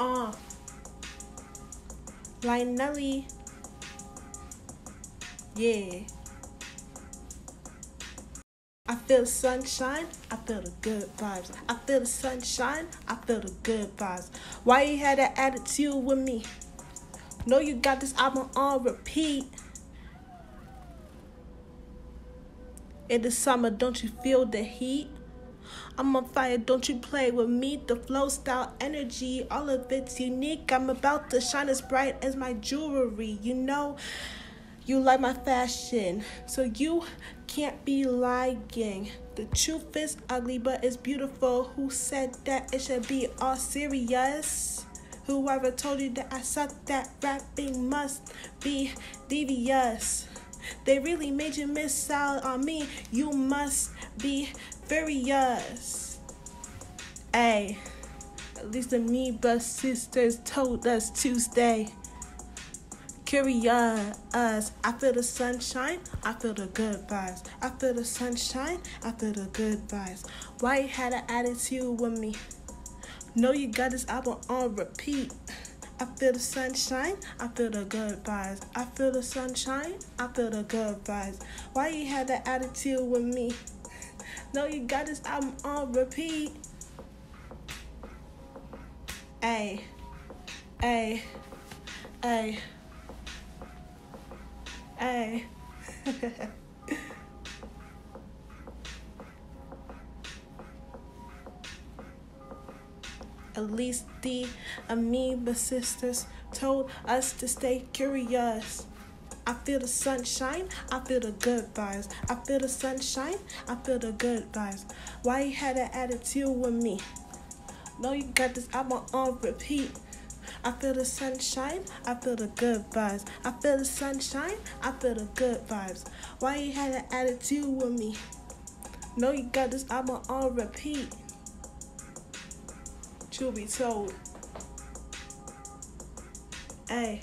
Uh. Nelly. Yeah. I feel the sunshine, I feel the good vibes. I feel the sunshine, I feel the good vibes. Why you had that attitude with me? Know you got this album on repeat. In the summer, don't you feel the heat? I'm on fire, don't you play with me? The flow, style, energy, all of it's unique. I'm about to shine as bright as my jewelry. You know, you like my fashion, so you can't be lying. The truth is ugly, but it's beautiful. Who said that it should be all serious? Whoever told you that I suck that rapping must be devious. They really made you miss out on me. You must be furious. Hey, at least the amoeba sisters told us Tuesday. Curious. I feel the sunshine. I feel the good vibes. I feel the sunshine. I feel the good vibes. Why you had an attitude with me? Know you got this album on repeat. I feel the sunshine, I feel the good vibes. I feel the sunshine, I feel the good vibes. Why you had that attitude with me? No, you got this album on repeat. Hey, hey, hey, hey. At least the amoeba sisters told us to stay curious. I feel the sunshine, I feel the good vibes. I feel the sunshine, I feel the good vibes. Why you had that attitude with me? No, you got this album on repeat. I feel the sunshine, I feel the good vibes. I feel the sunshine, I feel the good vibes. Why you had that attitude with me? No, you got this album on repeat. Truth be told. Hey.